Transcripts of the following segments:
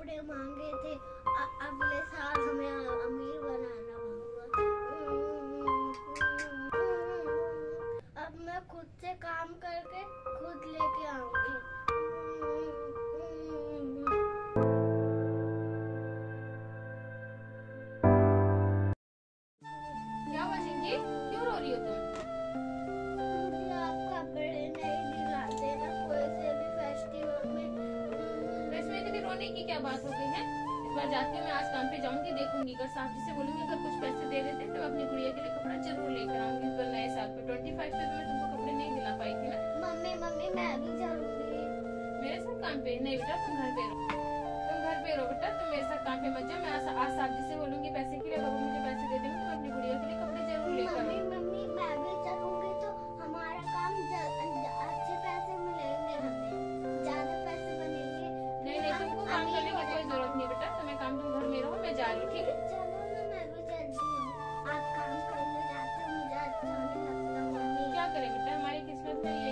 कपड़े मांगे थे। अगले साल हमें अमीर बनाना होगा। अब मैं खुद से काम सोने की क्या बात हो गई है? इस बार जाती हूँ मैं आज काम पे जाऊँगी देखूँगी। अगर साहब जी से बोलूँगी अगर कुछ पैसे दे देते तो अपनी गुड़िया के लिए कपड़ा ज़रूर लेकर आऊँगी। इस बार नए साल पे ट्वेंटी फाइव पे मैं तुमको कपड़े नहीं दिला पाई थी ना मम्मी मम्मी मैं अभी जाऊँगी। मेरे साथ काम पे? नहीं बेटा तुम घर पे रहो। तुम घर पे रहो बेटा तुम मेरे साथ काम पे मत जाओ। मैं आज साहब जी से बोलूँगी पैसे के लिए मुझे पैसे दे देंगे तो करेंगे। करें बेटा हमारी किस्मत में ये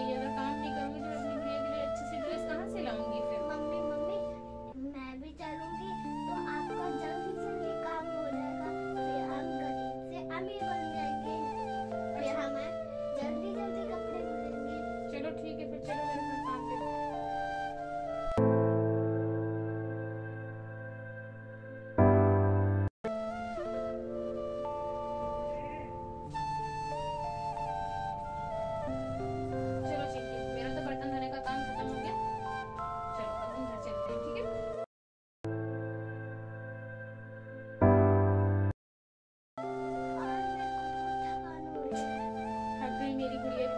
degree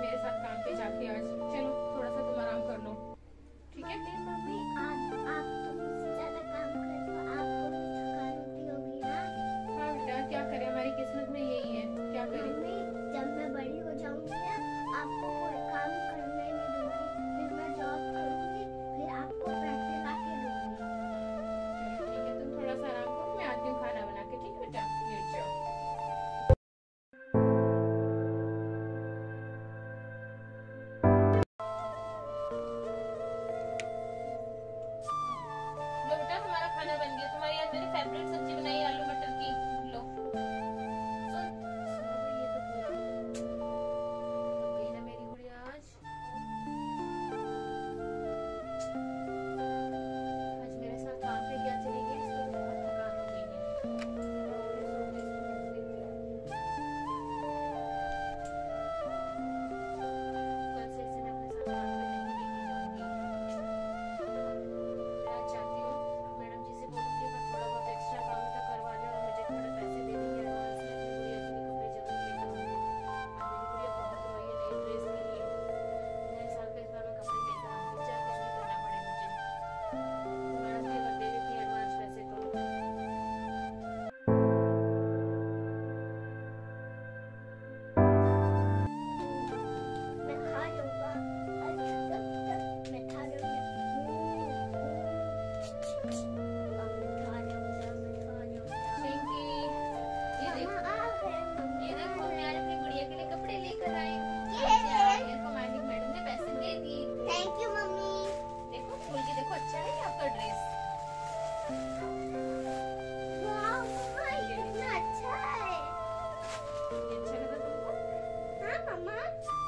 Mom?